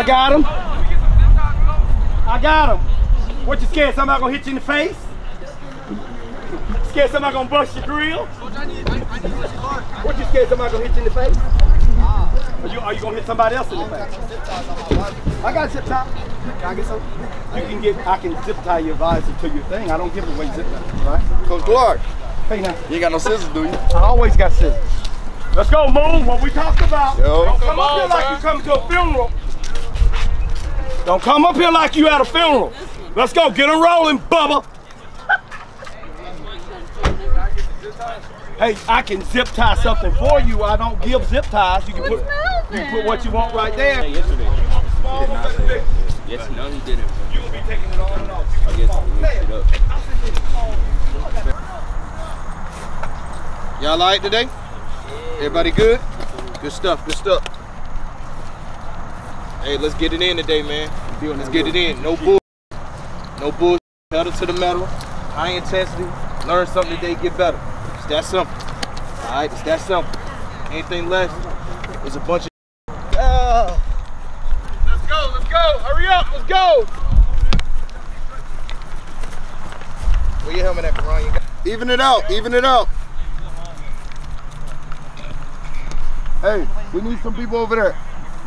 I got him. Let me get some zip ties, bro. I got him. What you scared somebody gonna hit you in the face? Scared somebody gonna bust your grill? Coach, I need, I, I need what you got. What you scared somebody gonna hit you in the face? Are you, are you gonna hit somebody else in the face? Zip ties on my wife. I got zip tie. Can I get some? You can get, I can zip tie your visor to your thing. I don't give away zip ties, right? Coach Clark, Hey now, you ain't got no scissors, do you? I always got scissors. Let's go, move. What we talked about. Yo. Don't come Come up here like you coming to a funeral. Don't come up here like you at a funeral. Let's go. Get them rolling, Bubba. Hey, I can zip tie something for you. I don't give zip ties. You can put, you can put what you want right there. yesterday. Small one, that's big. Yes, no, he didn't. You will be taking it on and off. I guess he mixed it up. Y'all like today? Everybody good? Good stuff, good stuff. Hey, let's get it in today, man. Let's get it in. No bull. No bull. Pedal to the metal. High intensity. Learn something today, get better. It's that simple. All right, it's that simple. Anything less is a bunch of. Oh. Let's go, let's go. Hurry up, let's go. Where your helmet at, Karan? Even it out, even it out. Hey, we need some people over there.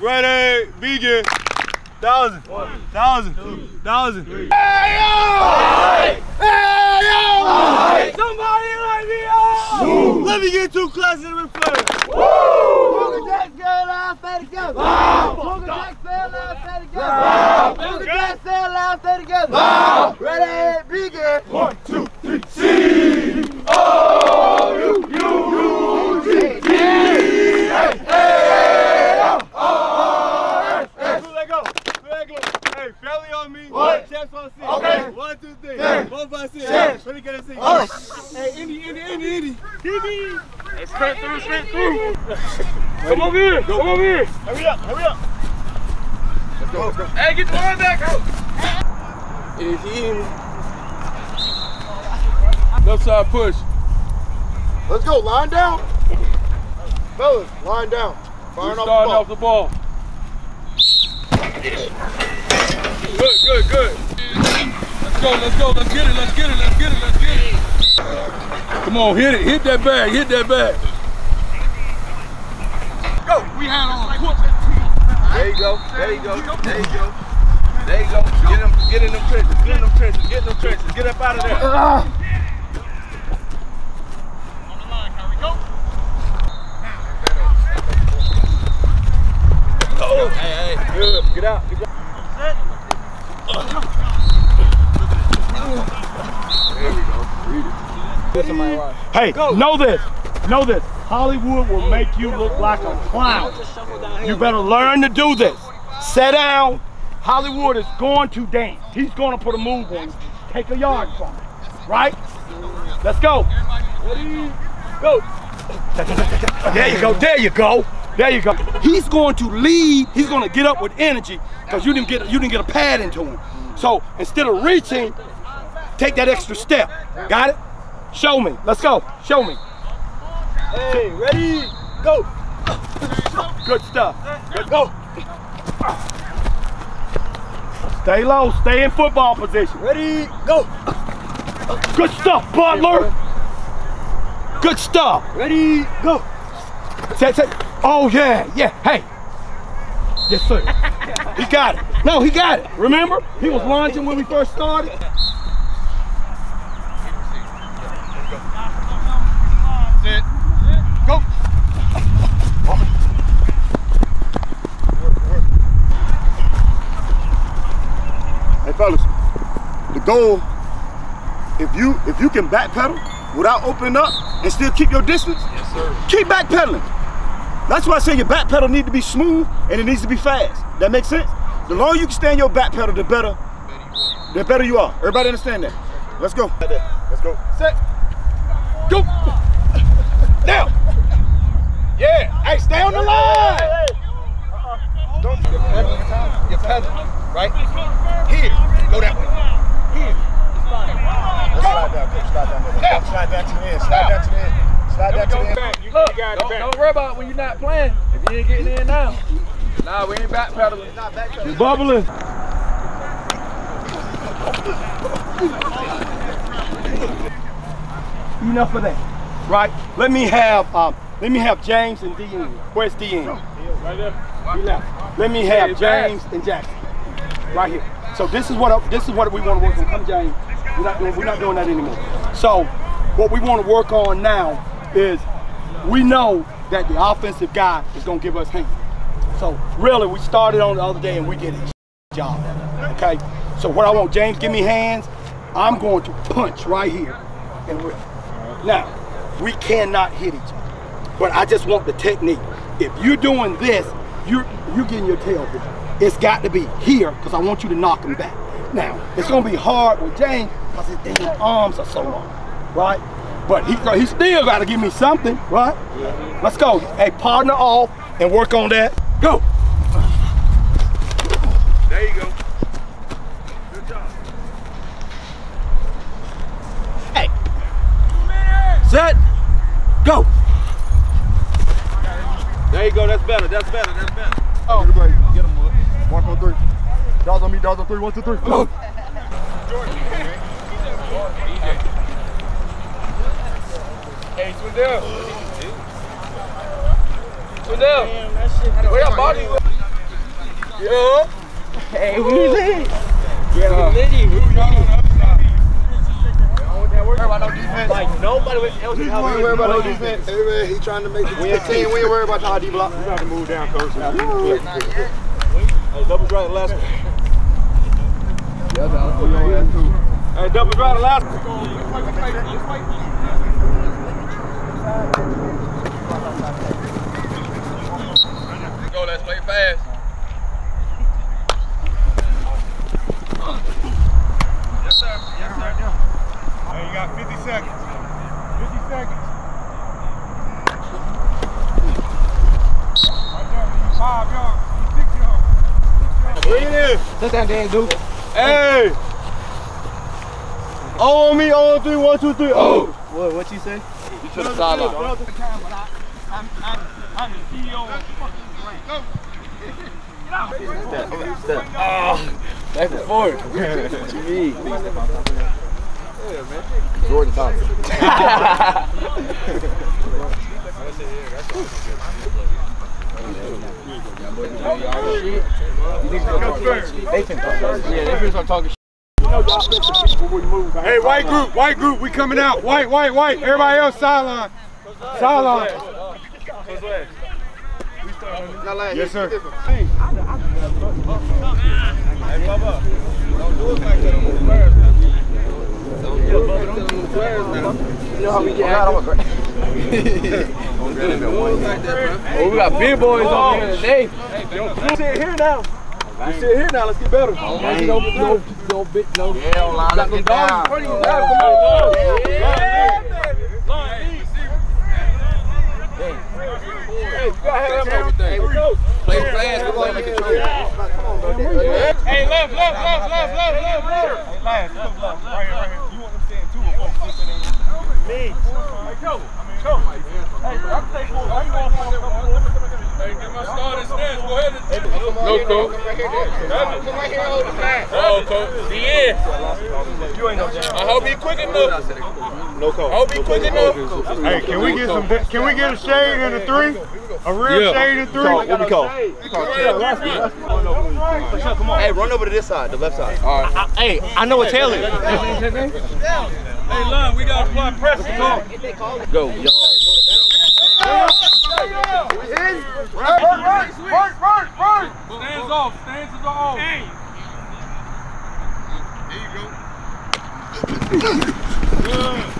Ready, begin. Thousand, thousand, thousand. Hey yo! Hey yo! Somebody let me out! Let me get two classes in replay. Uncle Jack fell out, stay together. Jack fell out, stay together. Jack fell out, stay together. Ready, begin. One, two, three, C O U U U G Let go. Let go. Hey, belly on me. What? Chest on six. Okay. One, two, three. Ten. One, five, six. Ten. Let me get a six. Oh. Hey, Indy, Indy, Indy, Indy. Indy. Hey, sprint through, sprint through. Come over here. Come over here. Hurry up, hurry up. Let's go, let's go. Hey, get the one back out. If he Left side push. Let's go, line down. Fellas, line down. We're Firing off starting the off the ball. Good, good, good. Let's go, let's go, let's get it, let's get it, let's get it, let's get it. Come on, hit it, hit that bag, hit that bag. Go, we had on equipment. There you go. There you go. There you go. There you go. Get him. Get in them trenches. Get in them trenches. Get in them trenches. Get up out of there. Ah. Hey, hey. Good. Get out. Get out. Hey, know this. Know this. Hollywood will make you look like a clown. You better learn to do this. Sit down. Hollywood is going to dance. He's going to put a move on you. Take a yard from it. Right? Let's go. Go. There you go. There you go. There you go. He's going to lead. He's going to get up with energy because you didn't get you didn't get a pad into him. So instead of reaching, take that extra step. Got it? Show me. Let's go. Show me. Hey, ready? Go. Good stuff. Good. Go. Stay low. Stay in football position. Ready? Go. Good stuff, Butler. Good stuff. Ready? Go. Set, set. Oh yeah, yeah. Hey. Yes, sir. he got it. No, he got it. Remember? He was launching when we first started. Sit. Go. Hey fellas, the goal, if you if you can backpedal without opening up and still keep your distance, Yes, sir. keep backpedaling. That's why I say your back pedal need to be smooth and it needs to be fast. That makes sense? The longer you can stand your back pedal, the better, the better you are. Everybody understand that? Let's go. Let's go. Set. Go. Now. Yeah. Hey, stay on the line. Uh-uh. Don't Your pedal, your pedal, right? Here, go that way. Here. Slide down. Slide down. Slide down to the end. Slide down to the end. Slide down to the end. Look, don't, don't worry about it when you're not playing. If you ain't getting in now. Nah, we ain't backpedaling. You bubbling. Enough of that. Right? Let me have um, let me have James and Dean. Where's Dean? Right there. He left. Let me have James and Jackson. Right here. So this is what this is what we want to work on. Come James. We're not doing we're not doing that anymore. So what we want to work on now is we know that the offensive guy is gonna give us hands. So really we started on the other day and we did a job. Okay? So what I want, James, give me hands. I'm going to punch right here and rip. Now, we cannot hit each other. But I just want the technique. If you're doing this, you're you're getting your tail bit. It's got to be here because I want you to knock him back. Now, it's gonna be hard with James because his damn arms are so long, right? But he he still got to give me something, right? Let's go. Hey, partner off and work on that. Go. There you go. Good job. Hey. Set. Go. There you go. That's better. That's better. That's better. Oh. Get a break. Get him, Wood. Mark on three. Dogs on me, dogs on three. One, two, three. Go. Hey, swim down. Swim down. Where your body? Yeah. Hey, we lit. Yeah, we litty. We Like nobody else We ain't worried about no defense. Hey, man, he trying to make the we ain't team. We ain't worried about the ID block. We got to move down, coach. Hey, double drive the last one. Hey, double drive the last one. Go, let's play fast. Yes, sir. Yes, sir. Hey, you got 50 seconds. 50 seconds. Five yards. Six yards. Bring it in. Sit down there, dude. Hey! Oh on me, oh on three, one, two, three, oh! What, what you say? You to the sideline. Back and forth. what you mean? Jordan Thompson. They can talk. Yeah, they finna start talking Hey, white group, white group, we coming out. White, white, white. Everybody else sideline. Sideline. Yes, sir. Hey, Bubba. Don't do it like that on the squares now. Don't do it on the squares now. You know how we get active? Don't do it like that, bro. Oh, we got big boys on here today. You sit here now. You sit here now, let's get better. No, no, no, no, big, no. Yeah, don't line Got up no dogs in down. front of you now. Come on. Hey, you gotta have everything. Play fast, but play like a control. Hey, left, left, left, left, left, left, left. Last, left, left. Right here, right here. You want them saying two or four? Me. Hey, go. Go. Hey, I can take four. I can go four. Hey, get my starting stance. Go ahead and No, coach. Come right here, hold the flag. Oh, coach. Yeah. You ain't no damn. I hope he quick enough. No call. I hope he quick enough. Hey, can we get some? Can we get a shade and a three? A real Yeah. shade and three? What we call? Hey, run over to this side, the left side. All right. Hey, I know what tail is. Hey, Lon, we gotta apply pressure. Come on. Go, yo. Stands off. Stands is off.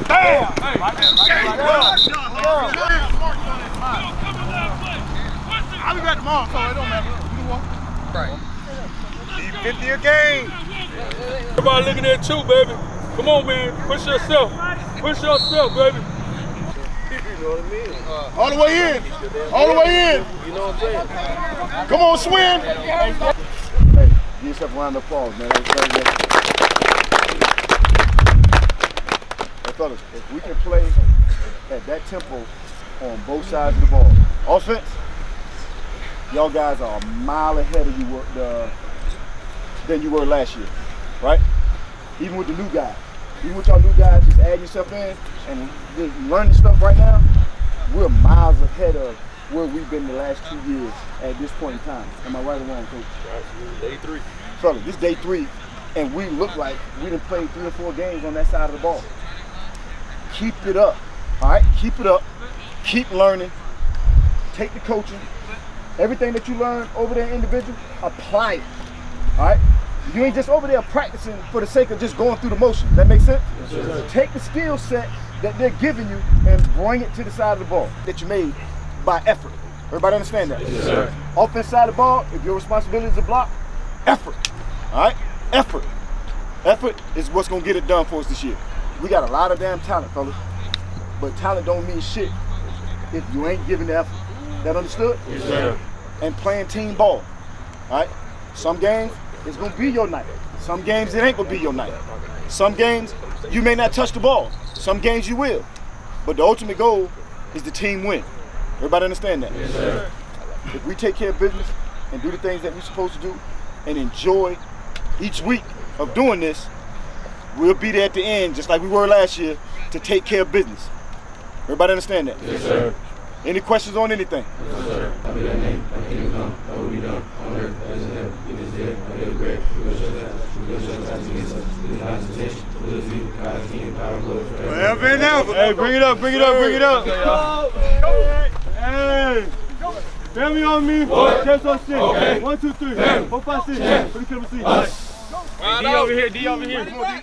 Bam! Hey, right there, right there, right there. got them all, so it don't matter. You won. Right. Need 50 a game. Everybody looking at you, baby. Come on, man. Push yourself. Push yourself, baby. All the way in. All the way in. You know what I'm saying? Come on, swim. Hey, give yourself a round of applause, man. That was very good. Hey, fellas, if we can play at that tempo on both sides of the ball, offense, y'all guys are a mile ahead of you were, than you were last year, right? Even with the new guys. Even with y'all new guys, just add yourself in and just learn learning stuff right now, we're miles ahead of where we've been the last two years at this point in time. Am I right or wrong, coach? Day three. Fella, this day three, and we look like we done played three or four games on that side of the ball. Keep it up, all right? Keep it up. Keep learning. Take the coaching. Everything that you learn over there individual, apply it, all right? You ain't just over there practicing for the sake of just going through the motion. That makes sense? Take the skill set that they're giving you and bring it to the side of the ball that you made by effort. Everybody understand that? Yes, sir. Offense side of the ball, if your responsibility is to block, effort. All right? Effort. Effort is what's gonna get it done for us this year. We got a lot of damn talent, fellas. But talent don't mean shit if you ain't giving the effort. That understood? Yes, sir. And playing team ball. All right? Some games, it's gonna be your night. Some games, it ain't gonna be your night. Some games, you may not touch the ball. Some games, you will. But the ultimate goal is the team win. Everybody understand that? Yes, sir. If we take care of business and do the things that we're supposed to do and enjoy each week of doing this, we'll be there at the end, just like we were last year, to take care of business. Everybody understand that? Yes, sir. Any questions on anything? Wherever and ever. Hey, bring it up, bring it up, bring it up. Hey. Family on me. Chest on six. Okay. One, two, three. Four, five, six. Put the camera seat. Hey, D over here, D over here. Come on.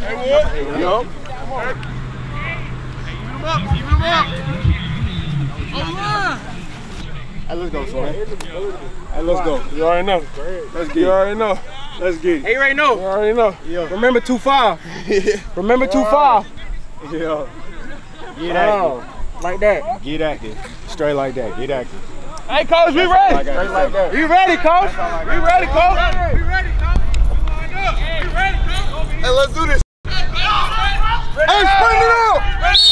Hey, Wood. Yup. Even him up, even him up. Oh, Hey, let's go, son. Hey, let's go. You already know. Let's get You already know. Let's get it. Hey, you already know. You already know. Yeah. Remember 2-5. Remember 2-5. Yeah. Get Oh, like that. active. Get active. Straight like that. Get active. Hey, coach, we ready. Straight like that. We ready, coach. We ready, coach. We ready, coach. We ready, coach. Hey, let's do this. Hey, sprint it out. Let's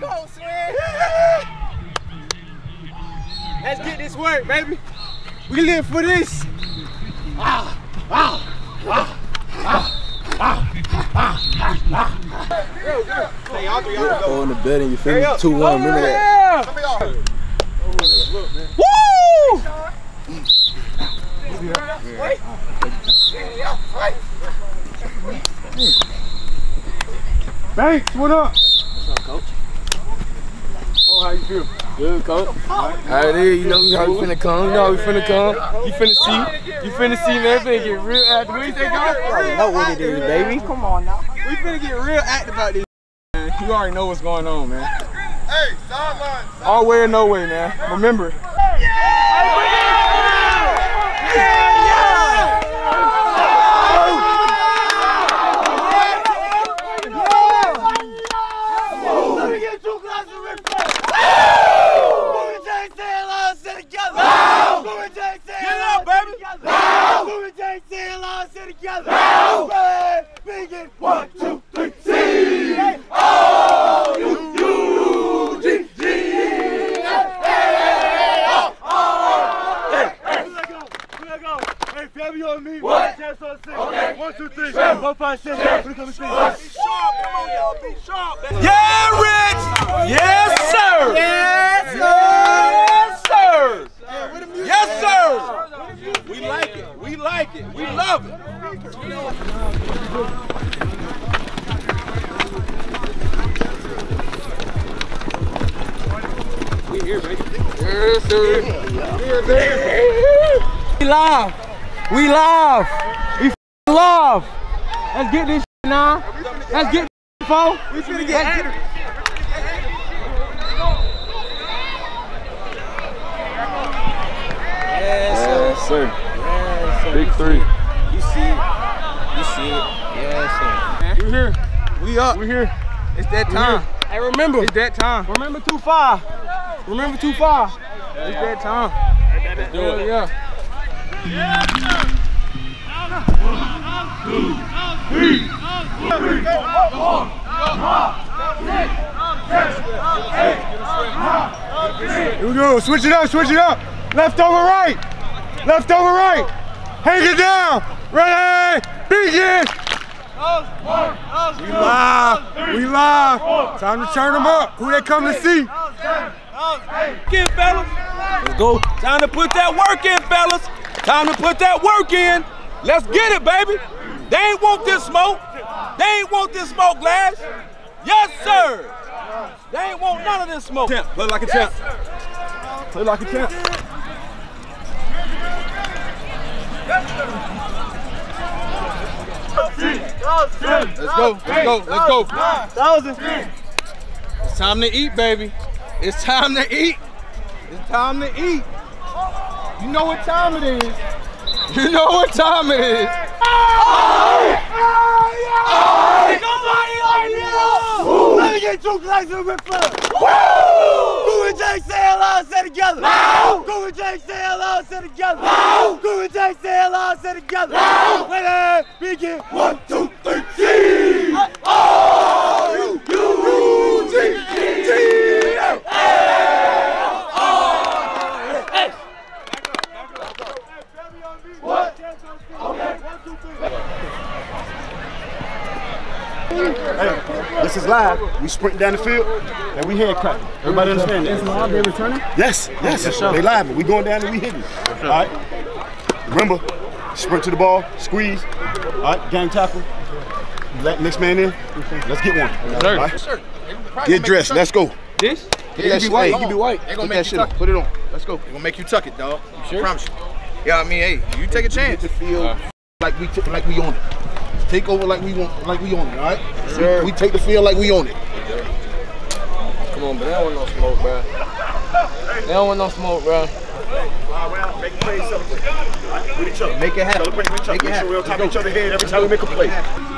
go, Swim! Let's get this work, baby. We live for this. Go in the bed and you feel me? 2 1, remember that. Yeah. Woo! Banks, what up? What's up, coach? Oh, how you feel? Good, coach. All right, there, you know how you finna come. You know how you finna come. You finna see. You finna see, man. Finna get real active. What do you think, guys? Know what it is, baby. Come on now. We finna get real active about this, man. You already know what's going on, man. All way or no way, man. Remember. Live. We live. We f- live. Let's get this shit now. Let's get this phone. We finna get Yes, sir. Big three. You see it. You see it. Yes, sir. We here. We up. We here. It's that time. Hey, remember. It's that time. Remember too far. Remember too far. It's that time. Let's Do it. Yeah. Here we go. Switch it up. Switch it up. Left over right. Left over right. Hang it down. Ready. Begin. We live. We live. Time to turn them up. Who they come to see? in, fellas. Let's go. Time to put that work in, fellas. Time to put that work in. Let's get it, baby. They ain't want this smoke. They ain't want this smoke, Glass. Yes, sir. They ain't want none of this smoke. Champ. Play like a champ. Play like a champ. Let's go. Let's go. Let's go. Thousand. It's time to eat, baby. It's time to eat. It's time to eat. You know what time it is. You know what time it is. Somebody like you. Let me get two glasses of Ric Flair. Google J, say it loud, say together. Google J, say it loud, say it together. Google J, say it loud, say it together. Ready, begin. One, two, three, C. Hey, this is live. We sprint down the field and we head cracking. Everybody understand that? Live, they returning? Yes, yes. They live. We going down and we hitting. All right. Remember, sprint to the ball, squeeze. All right, gang tackle. Let next man in. Let's get one. All right. Get dressed. Let's go. This? Get that shit. Hey, you be white. They Put gonna that make shit you on. tuck. Put it on. Let's go. They gonna make you tuck it, dog. You sure? Promise you. Yeah, I mean, hey, you take a chance. To feel like we t- like we own it. Take over like we want like we own it. All right. Sure. We take the field like we own it. Come on, but they don't want no smoke, bro. They don't want no smoke, bro. Make plays with each other. Make it happen. Celebrate with each other. Make it Make sure happen. we're on top of each other head every time we make a play.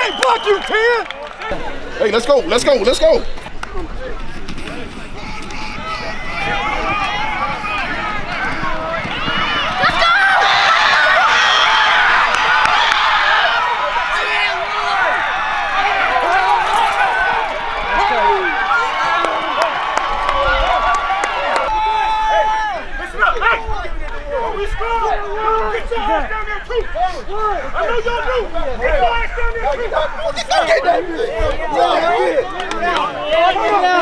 Can't block you, kid. Hey, let's go. Let's go. Let's go. Listen up, hey! When we score, get your ass down there too. I know y'all do.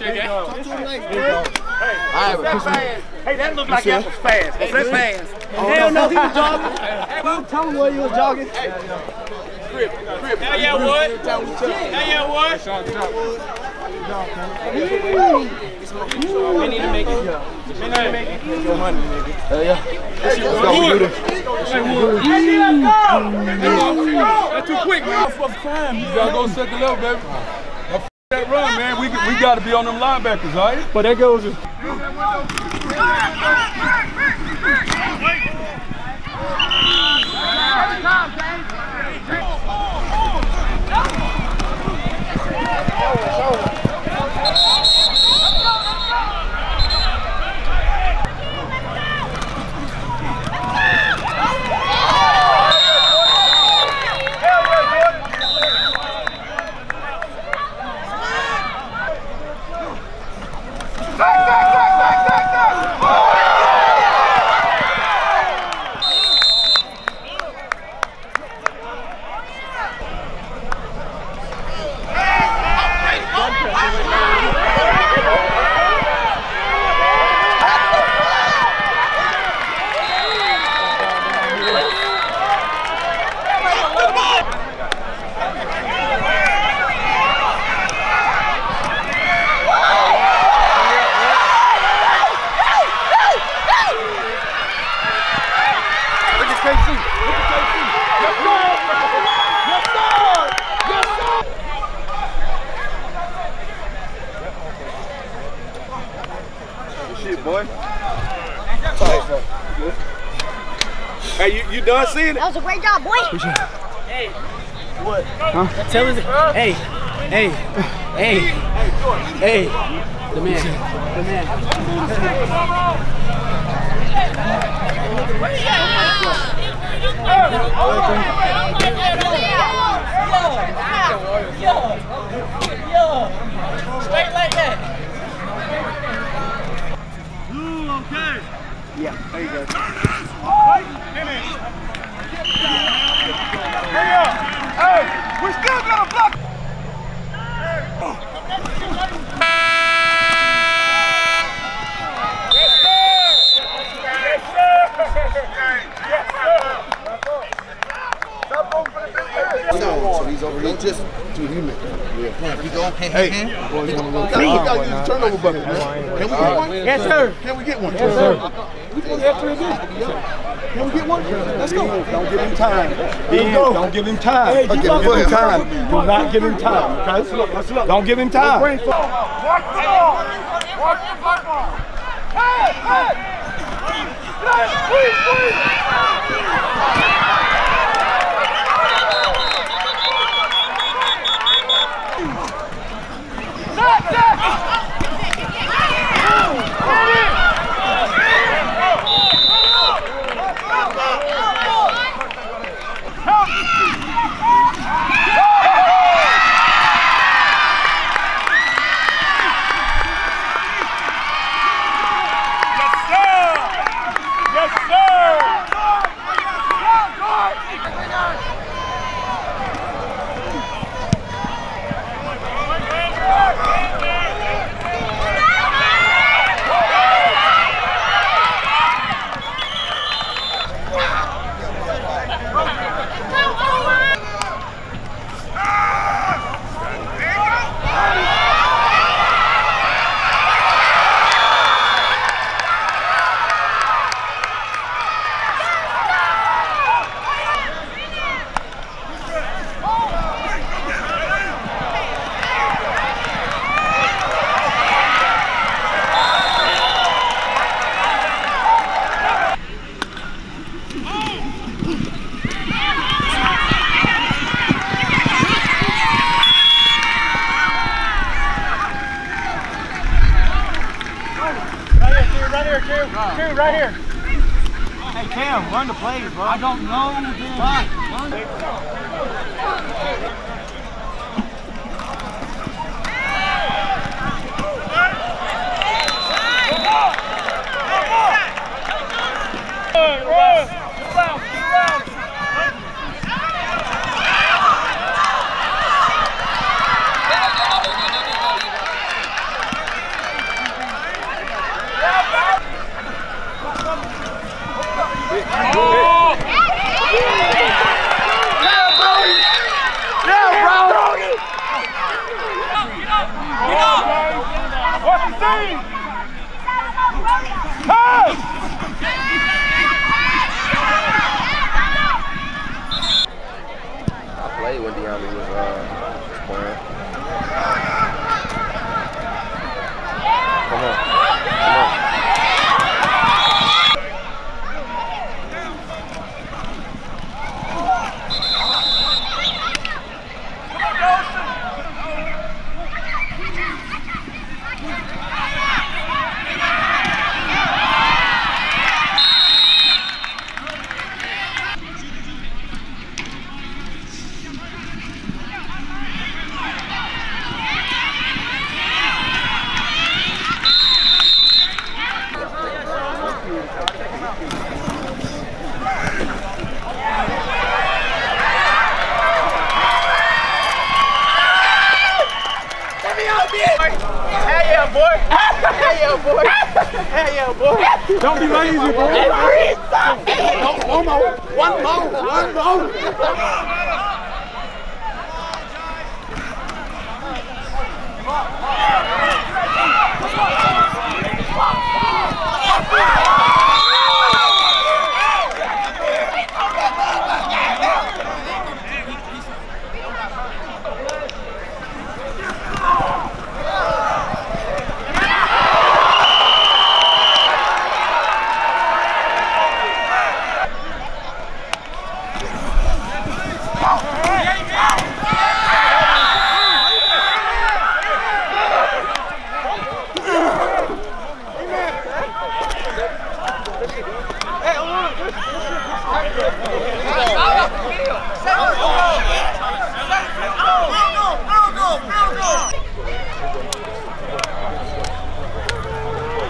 Get your ass down there too. Hey, that looked like that was fast. Was that fast? Hell no, he was jogging. Don't tell him where he was jogging. Hell yeah, what? Hell yeah, what? That's too quick, man. You gotta go second level, baby. Now, that run, man. We, we gotta be on them linebackers, all right? But there goes. Shit, boy. Hey, you, you done seeing it? That was a great job, boy. Hey, what? Tell us, hey, hey, hey, hey, the man, the man. Hey, we still got a block. Oh. So he's over here just to you, man. Yeah. He go hand, hey, hand. He got to use the turnover bucket, man. Can we get one? Yes, sir. Can we get one? Yes, sir. We supposed to have three again. Can we get one? Let's go. Don't give him time. Ben, don't give him time. Okay, don't give him time. Do not give him time. Okay? Let's look. Let's look. Don't give him time. Watch the ball. Watch the football. Hey, hey. Hey, please, please. Set, set. Yes, sir. Yes, sir. Dude, right here. Hey, Cam, run the plays, bro. I don't know. Fine. What's the scene? Hey! I played when DeAndre was uh, playing. Come